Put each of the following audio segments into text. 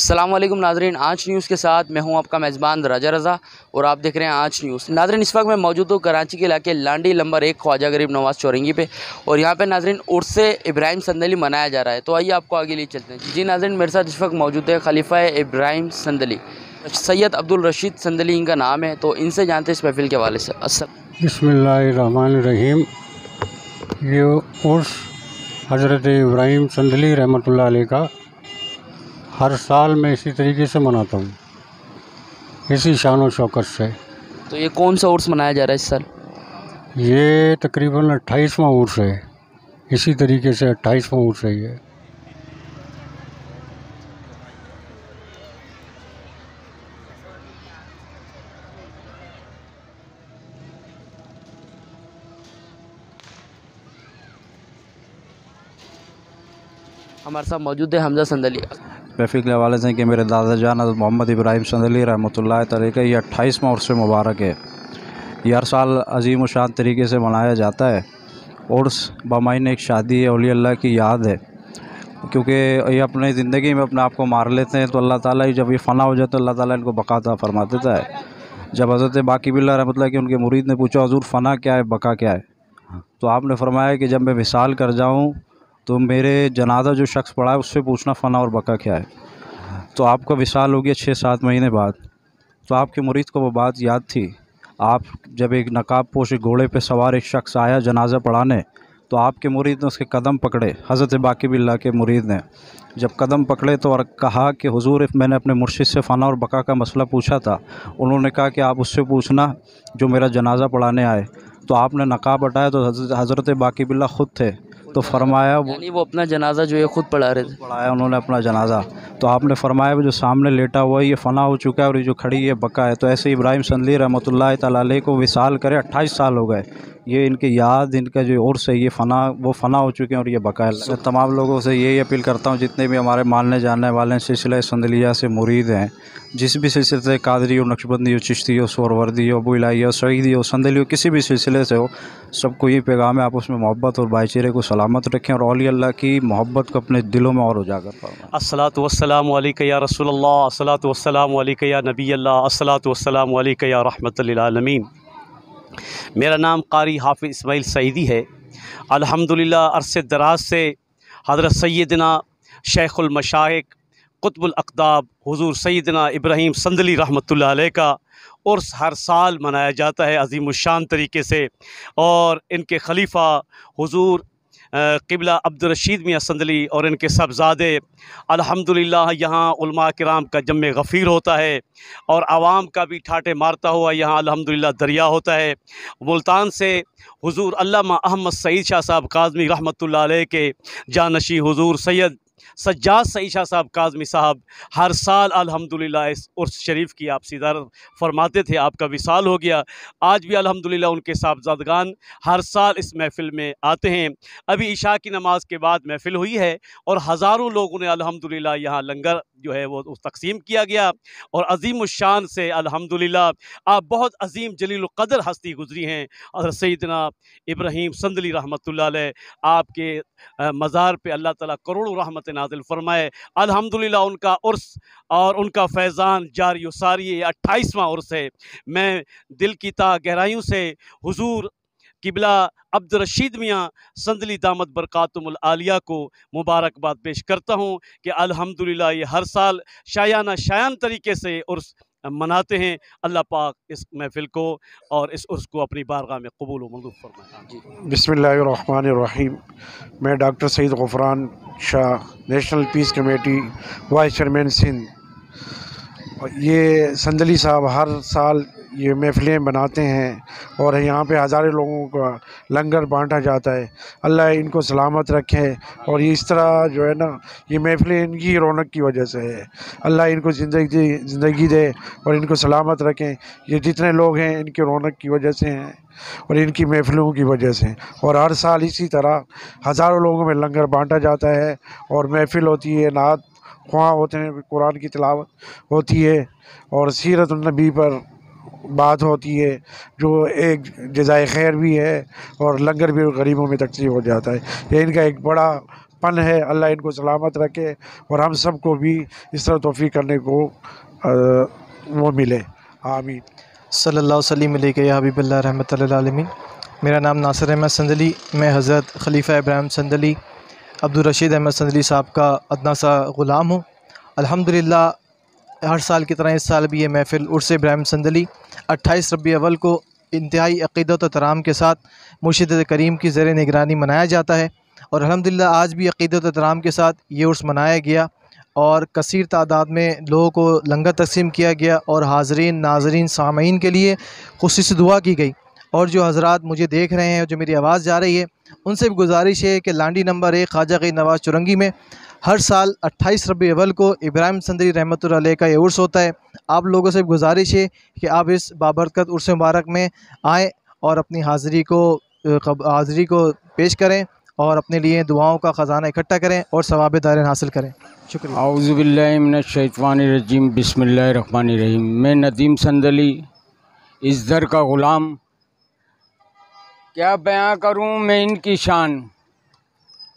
अस्सलाम वालेकुम नाजरीन, आज न्यूज़ के साथ मैं हूँ आपका मेज़बान राजा रज़ा, और आप देख रहे हैं आज न्यूज़ नाजरीन, इस वक्त मैं मौजूद हूँ कराची के इलाके लांडी नंबर एक ख्वाजा गरीब नवाज़ चौरंगी पे, और यहाँ पे नाजरीन उर्स इब्राहिम संदली मनाया जा रहा है। तो आइए आपको आगे लिए चलते हैं। जी नाजरीन, मेरे साथ इस वक्त मौजूद है खलीफा इब्राहिम संदली, सैयद अब्दुल रशीद संदली इनका नाम है तो इनसे जानते इस महफिल के हवाले से। बसमीम ये उर्स हज़रत इब्राहिम संदली रहमत का हर साल मैं इसी तरीके से मनाता हूँ। इसी शान और शौकत से। तो ये कौन सा उर्स मनाया जा रहा है इस साल? ये तकरीबन अट्ठाईसवां उर्स है। इसी तरीके से अट्ठाईसवां उर्स है ये। हमारे साथ मौजूद है हमजा संदली महफिल के हवाले से कि मेरे दादा जान मोहम्मद इब्राहिम संदली रहमत तरीक़ा ये अट्ठाईसवां उर्स मुबारक है। ये हर साल अजीम शान तरीके से मनाया जाता है। उर्स बमाइन एक शादी है अली अल्लाह की याद है। क्योंकि ये अपने ज़िंदगी में अपने आप को मार लेते हैं तो अल्लाह ताला जब ये फ़ना हो जाए तो अल्लाह ताला इनको बकाता फरमा देता है। जब हज़रत बाकी बिल्ला रहमत कि उनके मुरीद ने पूछा, हजूर, फ़ना क्या है, बका क्या है? तो आपने फरमाया कि जब मैं विसाल कर जाऊँ तो मेरे जनाजा जो शख्स पड़ा है, उससे पूछना फ़ना और बका क्या है। तो आपका विशाल हो गया छः सात महीने बाद। तो आपके मुरीद को वो बात याद थी। आप जब एक नकाब पोश घोड़े पे सवार एक शख्स आया जनाजा पढ़ाने तो आपके मुरीद ने उसके कदम पकड़े, हज़रत बाकी बिल्ला के मुरीद ने। जब कदम पकड़े तो और कहा कि, हुजूर मैंने अपने मुर्शिद से फ़ना और बका का मसला पूछा था, उन्होंने कहा कि आप उससे पूछना जो मेरा जनाजा पढ़ाने आए। तो आपने नकाब हटाया तो हज़रत बाकी बिल्ला ख़ुद थे। तो फरमाया वो वो अपना जनाजा जो है ख़ुद पढ़ा रहे थे। पढ़ाया उन्होंने अपना जनाजा। तो आपने फरमाया जो सामने लेटा हुआ है, ये फ़ना हो चुका है और ये जो खड़ी है, बका है। तो ऐसे इब्राहिम संदली रहमत ला को विसाल करे, अट्ठाईस साल हो गए। ये इनके याद, इनका जो उर्स है, ये फ़ना, वो फ़ना हो चुके हैं और ये बकाया मैं तमाम लोगों से यही अपील करता हूँ, जितने भी हमारे मानने जानने वाले हैं, सिलसिला संदलिया से मुरीद हैं। जिस भी सिलसिले से कादरी हो, नक्शबंदी हो, चिश्ती हो सोरवर्दी हो बुलाई हो, सईदी हो, संदली हो, किसी भी सिलसिले से हो, सबको ये पैगाम है, आप उसमें मोहब्बत और भाईचारे को सलामत रखें और अली अल्लाह की मोहब्बत को अपने दिलों में और उजागर पाएँ असलात वसलाम या रसूल असलात नबी अल्लाह असलात वसलाम रहमतमीन मेरा नाम कारी हाफि इसमाइल सईदी है। अल्हम्दुलिल्लाह, अरस दराज से हज़रत सैदना शेख़ुलमशाइक कुतुबुलअक़दाब हुजूर सैदना इब्राहीम संदली रहमत का उर्स हर साल मनाया जाता है अजीम तरीके से। और इनके खलीफा हुजूर किबला अब्दुलरशीद मियाँ संदली और इनके साहबजादे। अल्हम्दुलिल्लाह, यहाँ कराम का जम गफ़ीर होता है और आवाम का भी ठाटे मारता हुआ यहाँ अल्हम्दुलिल्लाह दरिया होता है। मुल्तान से हुजूर अल्लामा अहमद सईद शाह साहब काजमी रहमत के जानशी हुजूर सैयद सज्जाद सईद शाह साहब, काजमी साहब, हर साल अलहमदिल्ला इस उर्स शरीफ की आप सीधा फरमाते थे, आपका विशाल हो गया। आज भी अल्हम्दुलिल्लाह उनके साहबजादगान हर साल इस महफ़िल में आते हैं। अभी ईशा की नमाज़ के बाद महफ़िल हुई है और हज़ारों लोगों ने अलहमदिल्ला यहाँ लंगर जो है वो तकसीम किया गया और अजीम शान से, अल्हम्दुलिल्लाह, आप बहुत अजीम जलील कदर हस्ती गुजरी हैं। और सईदना इब्राहीम संदली रहमत आपके मज़ार पर अल्लाह ताला करोड़ों रहमत नाजिल फरमाए। अल्हम्दुलिल्लाह उनका उर्स और उनका फैज़ान जारी सारी अट्ठाईसवां उर्स है। मैं दिल की ता गहराइयों से हुजूर किबला अब्दुलरशीद मियाँ संदली दामद बरक़ातुल आलिया को मुबारकबाद पेश करता हूँ कि अल्हम्दुलिल्लाह ये हर साल शायाना शायान तरीके से उर्स मनाते हैं। अल्लाह पाक इस महफ़िल को और इस उर्स को अपनी बारगाह में कबूल मंजूर फरमाए। बिसमीम मैं doctor Saeed Ghufran Shah, national peace committee vice chairman Sindh. ये संदली साहब हर साल ये महफ़िलें बनाते हैं और यहाँ पे हज़ारों लोगों का लंगर बांटा जाता है। अल्लाह इनको सलामत रखे और इस तरह जो है ना, ये महफ़िलें इनकी रौनक की वजह से है। अल्लाह इनको ज़िंदगी ज़िंदगी दे और इनको सलामत रखें। ये जितने लोग हैं, इनकी रौनक की वजह से हैं और इनकी महफ़िलों की वजह से और हर साल इसी तरह हज़ारों लोगों में लंगर बांटा जाता है और महफ़िल होती है, नात, ख्वाह होते हैं, कुरान की तलावत होती है और सीरत नबी पर बात होती है जो एक जजाय खैर भी है और लंगर भी गरीबों में तकसीम हो जाता है। ये इनका एक बड़ा पन है। अल्लाह इनको सलामत रखे और हम सबको भी इस तरह तोफ़ी करने को आ, वो मिले। आमीन। सल्लल्लाहु अलैहि या हबीबल्लाह रहमतुल्लिल आलमीन। मेरा नाम नासिर अहमद संदली। मैं हज़रत खलीफा इब्राहिम संदली अब्दुलरशीद अहमद संदली साहब का अदना सा ग़ुलाम हूँ। अल्हम्दुलिल्लाह हर साल की तरह इस साल भी ये महफ़िल उर्स इब्राहिम संदली अट्ठाईस रबी अवल को इंतहाई अक़ीदत तराम के साथ मुर्शद करीम की ज़र निगरानी मनाया जाता है और अलहमदिल्ला आज भी अक़ीदत तराम के साथ ये उर्स मनाया गया और कसर तादाद में लोगों को लंगर तकसीम किया गया और हाजरीन, नाजरीन सामीन के लिए खुशी से दुआ की गई। और जो हजरात मुझे देख रहे हैं, जो मेरी आवाज़ जा रही है, उनसे भी गुजारिश है कि लांडी नंबर एक ख्वाजा गई नवाज़ चुरंगी में हर साल 28 रबी अवल को इब्राहिम संदरी रहमत का ये उर्स होता है। आप लोगों से गुजारिश है कि आप इस बाबरकत उर्स मुबारक में आएँ और अपनी हाज़िरी को हाज़िरी को पेश करें और अपने लिए दुआओं का ख़जाना इकट्ठा करें और सवाब दायरे हासिल करें। शुक्रिया। आउज़बिल्लिमिनशैतवानरजीम बिस्मिल्लाहिर्रहमानिर्रहीम मैं नदीम संदली, इस दर का ग़ुलाम। क्या बयां करूँ मैं इनकी शान?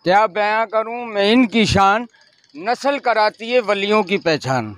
क्या बयां करूँ? मैं इनकी शान नस्ल कराती है वलियों की पहचान।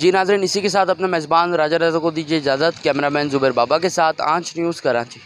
जी नाजरन इसी के साथ अपने मेज़बान राजा रजा को दीजिए इजाज़त। कैमरामैन ज़ुबैर बाबा के साथ आँच न्यूज़ कराची।